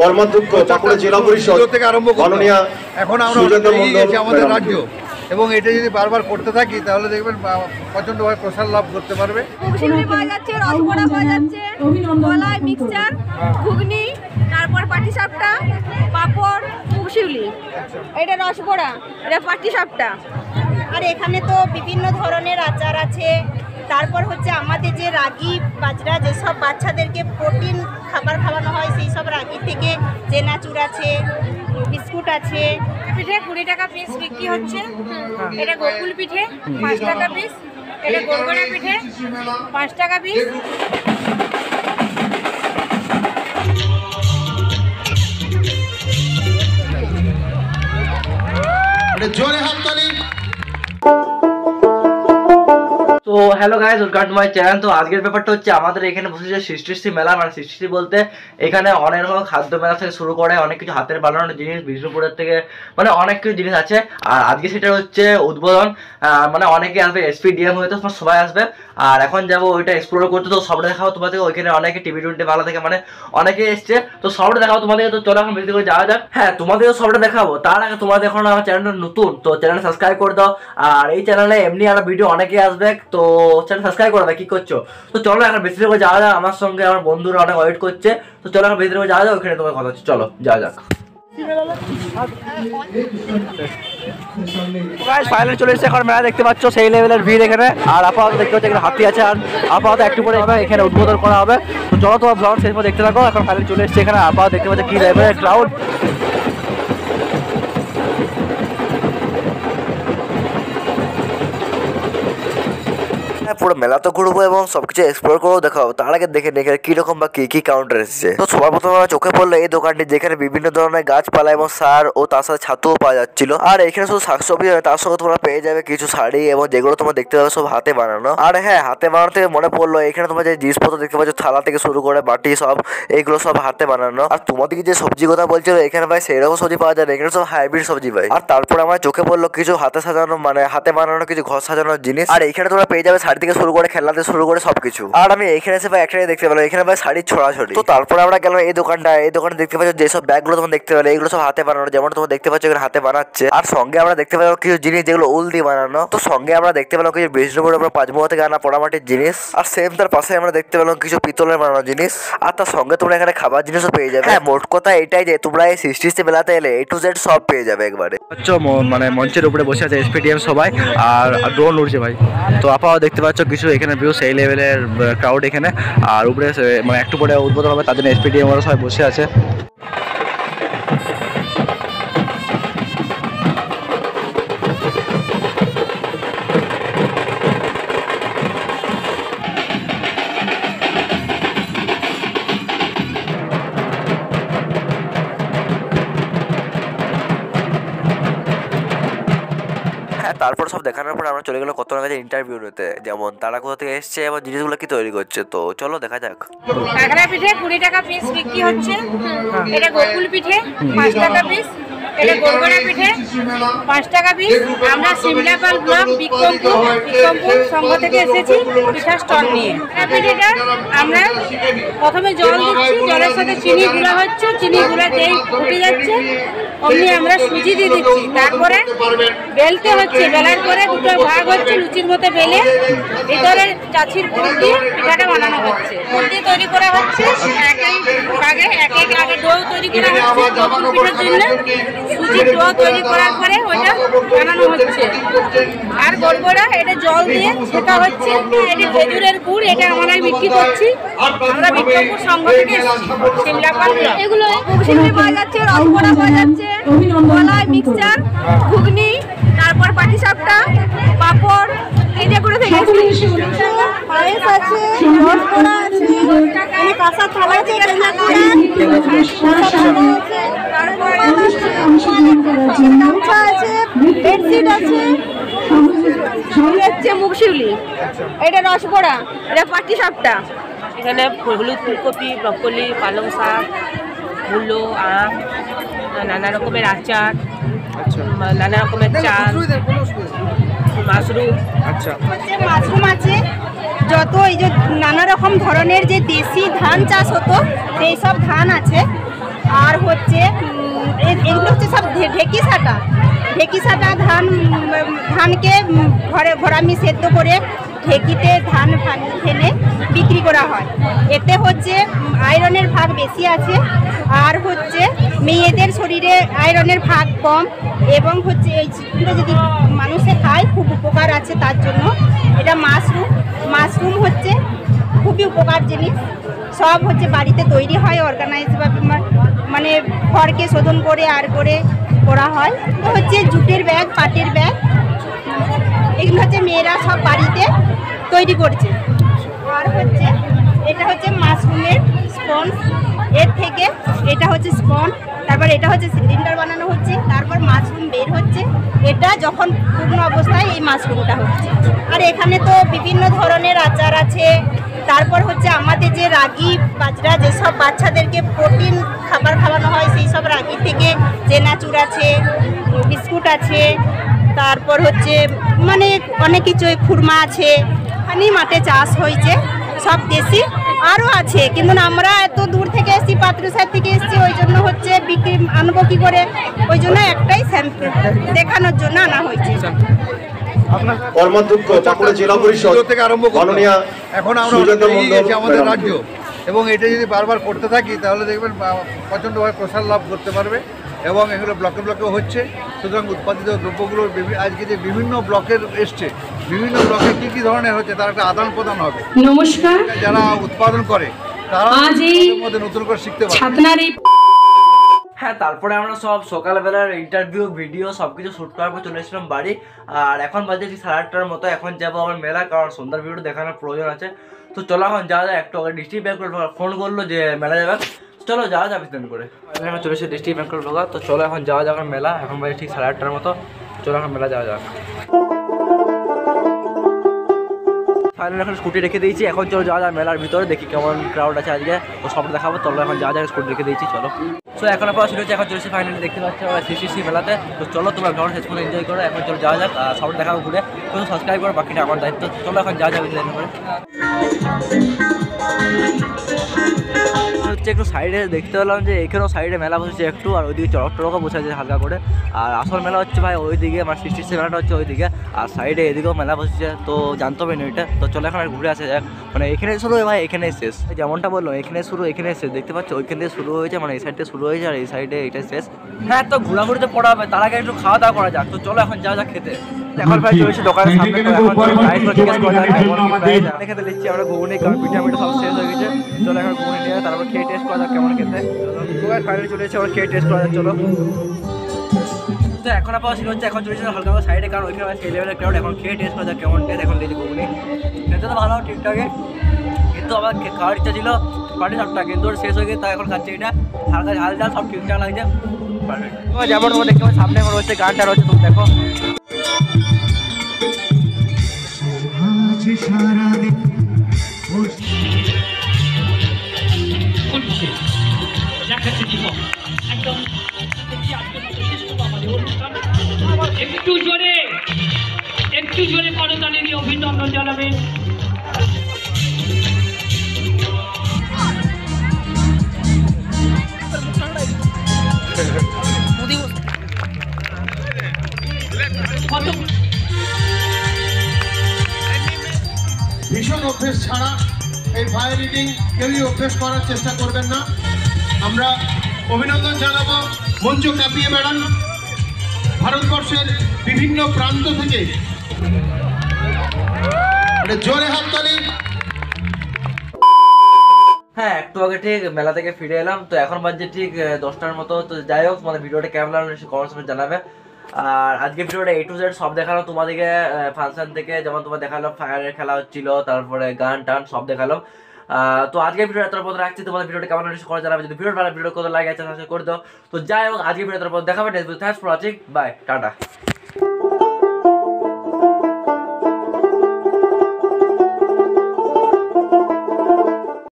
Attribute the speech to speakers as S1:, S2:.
S1: কর্মাধ্যক্ষ বাঁকুড়া জেলা পরিষদ
S2: থেকে আরম্ভ করলাম। এখন আমরা আমাদের। রাজ্য। এবং এটা যদি বারবার করতে থাকি তাহলে দেখবেন প্রচণ্ডভাবে প্রসার লাভ করতে পারবে।
S3: শিউলি পাওয়া যাচ্ছে রসগোল্লা পাওয়া যাচ্ছে মিক্সচার ঘুগনি তারপর পাটিসাপটা পাঁপড় এটা রসবড়া এটা পাটিসাপটা
S4: আর এখানে তো বিভিন্ন ধরনের আচার আছে। তারপর হচ্ছে আমাদের যে রাগি বাজরা যেসব বাচ্চাদেরকে প্রোটিন খাবার খাওয়ানো হয় সেই সব রাগি থেকে চেনাচুর আছে বিস্কুট আছে।
S3: পিঠে কুড়ি টাকা পিস বিক্রি হচ্ছে। এটা গোকুল পিঠে পাঁচ টাকা পিস এটা গোলগোড়া পিঠে পাঁচ টাকা পিস
S2: জোরে হাততালি
S5: তো hello guys welcome to my channel তো আজকের ব্যাপারটা হচ্ছে আমাদের এখানে বসেছে সৃষ্টিশ্রী মেলা মানে সৃষ্টিশ্রী বলতে এখানে অনেক রকম খাদ্য মেলা থেকে শুরু করে অনেক কিছু হাতের বানানোর জিনিস, বিষ্ণুপুরের থেকে মানে অনেক কিছু জিনিস আছে। আর আজকে সেটা হচ্ছে উদ্বোধন মানে অনেকে আসবে এসপি ডিএম হয়তো সবাই আসবে। আর এখন যাব ওইটা এক্সপ্লোর করতে। তো সবটা দেখাবো তোমাদেরকে। ওইখানে অনেকে টিভি টোয়েন্টি বাংলা থেকে মানে অনেকে এসছে। তো সবটা দেখাবো তোমাদেরকে। তো চলো এখন বেশি করে যাওয়া যাক। হ্যাঁ তোমাদেরও সবটা দেখাবো। তার আগে তোমাদের এখন আমার চ্যানেলটা নতুন, তো চ্যানেল সাবস্ক্রাইব করে দাও। আর এই চ্যানেলে এমনি আরও ভিডিও অনেকে আসবে, তো চ্যানেল সাবস্ক্রাইব করবে কি করছ? তো চলো এখন বেশি করে যাওয়া যাক। আমার সঙ্গে আমার বন্ধুরা অনেক ওয়েট করছে। তো চলো এখন বেশি করে যাওয়া যাক ওখানে তোমার কথা হচ্ছে। চলো, যাওয়া যাক। চলে এসেছে, এখন মেলা দেখতে পাচ্ছ, সেই লেভেলের ভিড় এখানে। আর আপাতত দেখতে পাচ্ছি, এখানে হাতি আছে, আর পরে এখানে উদ্বোধন করা হবে। চলো তোমার ব্লগ শেষ দেখতে থাকো, এখন ফাইনাল চলে এসেছে এখানে, আপাতত দেখতে পাচ্ছ কি লেভেলের ক্রাউড হ্যাঁ পুরো মেলা তো ঘুরবো এবং সবকিছু এক্সপ্লোর করেও দেখাবো। তার আগে দেখে এখানে কীরকম বা কি কি কাউন্টার এসেছে। তো সবার প্রথমে আমার চোখে পড়ল এই দোকানটি, যেখানে বিভিন্ন ধরনের গাছপালা এবং সার ও তার সাথে ছাতুও পাওয়া যাচ্ছিল। আর এখানে শুধু শাকসবজি নয়, তার সঙ্গে তোমরা পেয়ে যাবে কিছু শাড়ি এবং যেগুলো তোমরা দেখতে পাবে সব হাতে বানানো। আর হ্যাঁ হাতে বানানো থেকে মনে পড়ল, এখানে তোমরা যে জিনিসপত্র দেখতে পাচ্ছ, থালা থেকে শুরু করে বাটি সব এইগুলো সব হাতে বানানো। আর তোমাদেরকে যে সবজি কথা বলছিল, এখানে ভাই সেই রকম সবজি পাওয়া যায় না, এখানে সব হাইব্রিড সবজি ভাই। আর তারপর আমার চোখে পড়ল কিছু হাতে সাজানো মানে হাতে বানানো কিছু ঘর সাজানোর জিনিস। আর এখানে তোমরা পেয়ে যাবে শাড়ি থেকে শুরু করে খেলনা থেকে শুরু করে সবকিছু। আর আমি এখানে এসে ভাই দেখতে পেলাম, এখানে ভাই শাড়ির ছড়াছড়ি। তো তারপরে আমরা গেলাম এই দোকানটা, এই দোকানে দেখতে পাচ্ছ যেসব ব্যাগগুলো তোমার দেখতে পেলে, এগুলো সব হাতে বানানো, যেমন তোমার দেখতে পাচ্ছ এখানে হাতে বানাচ্ছে। আর সঙ্গে আমরা দেখতে পেলাম কিছু জিনিস যেগুলো উল দিয়ে বানানো। তো সঙ্গে আমরা দেখতে পেলাম কিছু বিষ্ণুপুর আমরা পাঁচমুয়া থেকে আনা পোড়ামাটির জিনিস। আর সেম তার পাশে আমরা দেখতে পেলাম কিছু পিতলের বানানো জিনিস। আর তার সঙ্গে তোমরা এখানে খাবার জিনিসও পেয়ে যাবে। হ্যাঁ মোট কথা এটাই যে তোমরা এই সৃষ্টিতে বেলাতে এলে এ টু জেড সব পেয়ে যাবে একবারে।
S6: মানে মঞ্চের উপরে বসে আছে এসপিডিএম সবাই, আর ড্রোন উড়ছে ভাই। তো আপাও দেখতে পাচ্ছ কিছু এখানে ভিউ সেই লেভেলের ক্রাউড এখানে। আর উপরে মানে একটু পরে উদ্বোধন হবে, তার জন্য এসপিডিএম ওরা সবাই বসে আছে।
S5: হ্যাঁ তারপর সব দেখানোর পর আমরা চলে গেলো কত কাছে ইন্টারভিউ নিতে। যেমন তারা কোথা থেকে এসছে এবং জিনিসগুলো কি তৈরি করছে তো চলো দেখা যাক।
S3: কাঁকড়া পিঠে কুড়ি টাকা পিস বিক্রি হচ্ছে। এটা গোকুল পিঠে পাঁচ টাকা পিস এটা গোলগোড়া পিঠে পাঁচ টাকা পিস। আমরা সিমলাপাল ব্লক বিক্রমপুর বিক্রমপুর সংঘ থেকে এসেছি পিঠা স্টল নিয়ে। কাঁকড়া পিঠেটা আমরা প্রথমে জল দিচ্ছি জলের সাথে চিনি গুঁড়া হচ্ছে চিনি গুঁড়া যেই ফুটে যাচ্ছে। অমনি আমরা সুজি দিয়ে দিচ্ছি। তারপরে বেলতে হচ্ছে। বেলার পরে দুটো ভাগ হচ্ছে লুচির মতো বেলে। ভিতরে চাচির পুর দিয়ে পিঠাটা বানানো হচ্ছে। পুর দিয়ে তৈরি করা হচ্ছে। এক এক ভাগে এক এক আগে ডো তৈরি করা হচ্ছে। পিঠার জন্য সুজির ডো তৈরি করার পরে ওইটা বানানো হচ্ছে। আর গড়গড়া এটা জল দিয়ে ছেঁকা হচ্ছে এটা খেজুরের গুড় এটা আমরা বিক্রি করছি। আমরা বিক্রমপুর সংঘ থেকে এগুলো মুগশিউলি পাওয়া যাচ্ছে রসগোল্লা পাওয়া যাচ্ছে কলাই মিক্সচার ঘুগনি তারপর পাটিসাপটা পাঁপড় এটা করে থেকে
S4: পায়েস আছে কাঁচা থালা আছে। কাঁচা গামছা আছে বেডশিট আছে
S3: হচ্ছে মুগশিউলি। এটা রসবড়া এটা পাটিসাপটা
S7: এখানে হলুদ ফুলকপি ব্রকলি পালং শাক মূলো আম নানা রকমের আচার উম, নানা রকমের চাল মাশরুম।
S6: আচ্ছা।
S4: মাশরুম আছে। যত এই যে নানা রকম ধরনের যে দেশি ধান চাষ হতো সেই সব ধান আছে। আর হচ্ছে এগুলো হচ্ছে সব ঢেকি সাটা। ঢেকি সাটা ধান, ধানকে ঘরে ঘোরামি সেদ্ধ করে ঢেকিতে ধান ফেলে বিক্রি করা হয়। এতে হচ্ছে আয়রনের ভাগ বেশি আছে, আর হচ্ছে মেয়েদের শরীরে আয়রনের ভাগ কম এবং হচ্ছে এই যদি মানুষে খায়, খুব উপকার আছে তার জন্য। এটা মাশরুম। মাশরুম হচ্ছে খুবই উপকার জিনিস। সব হচ্ছে বাড়িতে তৈরি হয় অর্গানাইজভাবে মানে খড়কে শোধন করে, আর করে করা হয়। তো হচ্ছে জুটের ব্যাগ, পাটের ব্যাগ, এগুলো হচ্ছে মেয়েরা সব বাড়িতে তৈরি করছে। আর হচ্ছে এটা হচ্ছে মাশরুমের স্পঞ্জ। এর থেকে এটা হচ্ছে স্পন তারপর এটা হচ্ছে সিলিন্ডার বানানো হচ্ছে, তারপর মাশরুম বের হচ্ছে। এটা যখন পূর্ণ অবস্থায় এই মাশরুমটা হচ্ছে। আর এখানে তো বিভিন্ন ধরনের আচার আছে তারপর হচ্ছে আমাদের যে রাগি বাজরা, যেসব বাচ্চাদেরকে প্রোটিন খাবার খাওয়ানো হয়, সেই সব রাগি থেকে চেনাচুর আছে, বিস্কুট আছে, তারপর হচ্ছে মানে অনেক কিছু খুরমা আছে এখানেই মাঠে চাষ হয়েছে, সব দেশি আরও আছে। কিন্তু আমরা এত দূর থেকে এসেছি পাত্রসার থেকে এসেছি, ওই জন্য হচ্ছে বিক্রি আনব কী করে? ওই জন্য একটাই স্যাম্পল দেখানোর জন্য আনা হয়েছে।
S1: কর্মাধ্যক্ষ বাঁকুড়া জেলা পরিষদ
S2: থেকে আরম্ভ।
S1: মাননীয়
S2: এখন আমরা আমাদের রাজ্য এবং এটা যদি বারবার করতে থাকি তাহলে দেখবেন প্রচণ্ডভাবে প্রসার লাভ করতে পারবে এবং এগুলো ব্লকে ব্লকে হচ্ছে। সুতরাং উৎপাদিত দ্রব্যগুলোর আজকে যে বিভিন্ন ব্লকের এসছে বিভিন্ন ব্লকে কী কী ধরনের হচ্ছে তার একটা আদান প্রদান হবে।
S8: নমস্কার।
S2: যারা উৎপাদন করে তারা মধ্যে নতুন করে শিখতে পারে
S6: হ্যাঁ তারপরে আমরা সব সকালবেলার ইন্টারভিউ ভিডিও সব কিছু শ্যুট করার পর চলে এসেছিলাম বাড়ি। আর এখন বাজে ঠিক সাড়ে আটটার মতো, এখন যাব আমার মেলা, কারণ সন্ধ্যার ভিডিও দেখানোর প্রয়োজন আছে। তো চলো এখন যাওয়া যায় একটু আগে ডিস্ট্রিক্ট ব্যাংক ফোন করল যে মেলা যাবে। চলো যাওয়া যাবে দিন করে। এখন চলে এসেছে ডিস্ট্রিক্ট ব্যাংকের ঢোকা তো চলো এখন যাওয়া যাবে মেলা, এখন বাজে ঠিক সাড়ে আটটার মতো। চলো এখন মেলা যাওয়া যাক। ফাইনাল এখন স্কুটি রেখে দিয়েছি, এখন চলো যাওয়া যায় মেলার ভিতরে, দেখি কেমন ক্রাউড আছে আজকে। তো সবটা দেখাবো, চলো এখন যাওয়া যায় স্কুটি রেখে দিয়েছি, চলো। সো এখন আপনার শুরু হচ্ছে এখন চলেছি ফাইনালি দেখতে পাচ্ছি পাচ্ছ সিসিসি মেলাতে। তো চলো তোমরা ঘর শেষ করে এনজয় করো, এখন চলো যাওয়া যাক সবটা দেখাবো ঘুরে। তো সাবস্ক্রাইব করো, বাকিটা আমার দায়িত্ব। চলো এখন যাওয়া যাবে করে। হচ্ছে একটু সাইডে দেখতে পেলাম যে এখানেও সাইডে মেলা বসেছে একটু আর ওইদিকে চড়ক টড়কও বসে আছে হালকা করে আর আসল মেলা হচ্ছে ভাই ওইদিকে আমার সৃষ্টি মেলাটা হচ্ছে ওইদিকে আর সাইডে এদিকেও মেলা বসেছে তো জানতে হবে না এটা তো চলো এখন আর ঘুরে আসা যাক মানে এখানে শুরু ভাই এখানেই শেষ যেমনটা বলল এখানে শুরু এখানে শেষ দেখতে পাচ্ছ ওইখান থেকে শুরু হয়েছে মানে এই সাইডে শুরু হয়েছে আর এই সাইডে এটা শেষ হ্যাঁ তো ঘোরাঘুরিতে পড়া হবে তার আগে একটু খাওয়া দাওয়া করা যাক তো চলো এখন যা যাক খেতে এখন ভাই চলেছে দোকানের সামনে তো এখন জিজ্ঞেস করা যাক এখানে লিখছি আমরা ঘুগনি কারণ পিঠা মিঠা সব শেষ হয়ে গেছে। চলো এখন ঘুগনি নিয়ে তারপর খেয়ে টেস্ট করা যাক কেমন খেতে। তো ফাইনালি চলে এসেছে, আবার খেয়ে টেস্ট করা যাক, চলো। তো এখন আপাতত ছিল হচ্ছে, এখন চলেছে হালকা হালকা সাইডে কারণ ওইখানে সেই লেভেলের ক্রাউড এখন খেয়ে টেস্ট করা যাক কেমন টেস্ট এখন লেগে ঘুগনি। খেতে তো ভালো, ঠিকঠাকই। কিন্তু আমার খাওয়ার ইচ্ছা ছিল পাটি সবটা, কিন্তু শেষ হয়ে গেছে তাই এখন খাচ্ছি এটা হালকা ঝাল ঝাল, সব ঠিকঠাক লাগছে। যেমন তোমার দেখতে সামনে আমার রয়েছে গানটা রয়েছে, তুমি দেখো।
S9: করছে একটু জোরে একটু জোরে করতালি অভিনন্দন জানাবেন
S10: ভীষণ অভ্যেস ছাড়া এই ফায়ার কেউই অভ্যেস করার চেষ্টা করবেন না। আমরা অভিনন্দন জানাব। মঞ্চ কাঁপিয়ে বেড়ান। ভারতবর্ষের বিভিন্ন প্রান্ত থেকে। এটা জোরে হাততালি
S6: হ্যাঁ একটু আগে ঠিক মেলা থেকে ফিরে এলাম। তো এখন বাজছে ঠিক দশটার মতো। তো যাই হোক তোমাদের ভিডিওটা কেমন লাগল সে কমেন্টস করে জানাবে। আর আজকে ভিডিওটা এ টু জেড সব দেখাল তোমাদেরকে ফাংশন থেকে। যেমন তোমার দেখাল ফায়ারের খেলা হচ্ছিল তারপরে গান টান সব দেখালাম। আহ, তো আজকে ভিডিও এত পর্যন্ত রাখছি। তোমাদের ভিডিওটা কেমন লাগল করে জানাবে। যদি ভিডিও ভালো ভিডিও কত লাগে করে দাও। তো যাই হোক আজকে ভিডিও এত পর্যন্ত দেখাবে। Thanks for watching bye tata.